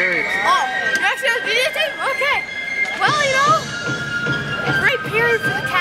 period. Oh, you actually have a video tape? Okay. Well, you know, great period for the cat.